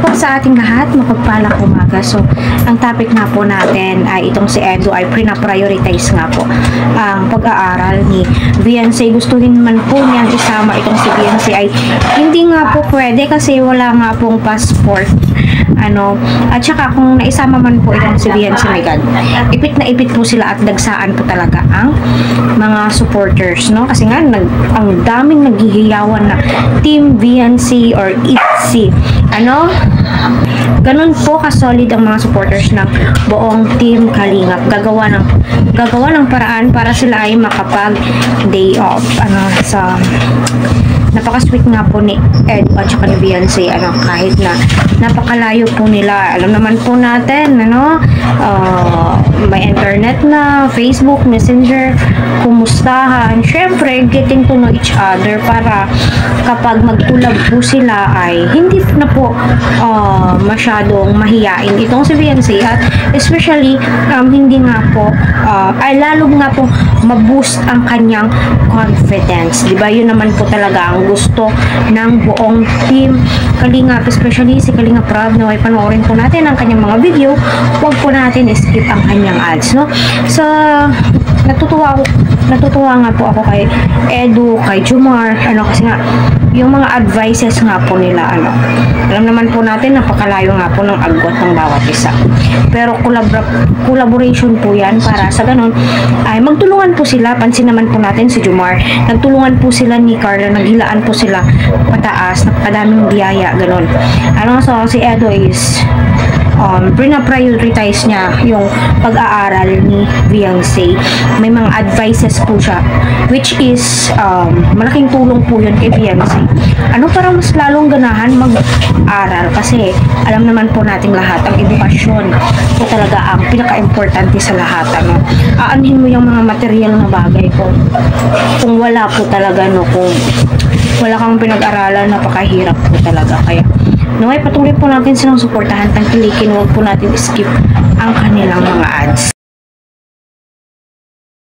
po sa ating lahat, mapagpalang umaga. So, ang topic nga po natin ay itong si Edu ay prina-prioritize nga po ang pag-aaral ni Beyonce. Gustuhin man po niyang isama itong si Beyonce ay hindi nga po pwede kasi wala nga pong passport. Ano, at saka kung naisama man po itong si Beyonce, my God, ipit na ipit po sila at dagsaan po talaga ang mga supporters, no? Kasi nga, nag, ang daming naghihiyawan na Team Beyonce or ITZY. Ano? Ganun po ka-solid ang mga supporters ng buong Team Kalingap. Gagawa ng gagawa ng paraan para sila ay makapag day off ano sa napaka-sweet nga po ni Ed at saka ni Beyonce ano kahit na napakalayo po nila alam naman po natin ano ah, may internet na Facebook Messenger. Kumustahan? Syempre getting to know each other para kapag magtulab po sila ay hindi na po ah, masyadong mahiyain. Itong si Beyonce at especially um, hindi nga po ah, ay lalo nga po ma-boost ang kanyang confidence. Di ba? Yun naman po talaga ang gusto ng buong team Kalingap, especially si Kalingap Rob na ay panoorin po natin ang kanyang mga video. Huwag po natin skip ang kanyang ads, no? So, natutuwa natutuwa nga po ako kay Edu, kay Jumar, ano kasi nga, yung mga advices nga po nila, ano, alam naman po natin, napakalayo nga po ng agwat ng bawat isa. Pero collabora- collaboration po yan para sa ganun, ay magtulungan po sila, pansin naman po natin si Jumar, nagtulungan po sila ni Carla, naghilaan po sila pataas, napakadaming biyaya, ganun. Ano, so si Edo is, um, prioritize niya yung pag-aaral ni Beyonce. May mga advices po siya, which is, um, malaking tulong po yun kay Beyonce. Ano para mas lalong ganahan mag-aral? Kasi alam naman po nating lahat, ang edukasyon po talaga ang pinaka-importante sa lahat. Ano? Aanhin mo yung mga material na bagay kung, kung wala po talaga, no, kung wala kang pinag-aralan, napakahirap po talaga. Kaya, no, ay patuloy po natin silang suportahan, tangkilikin, huwag po natin skip ang kanilang mga ads.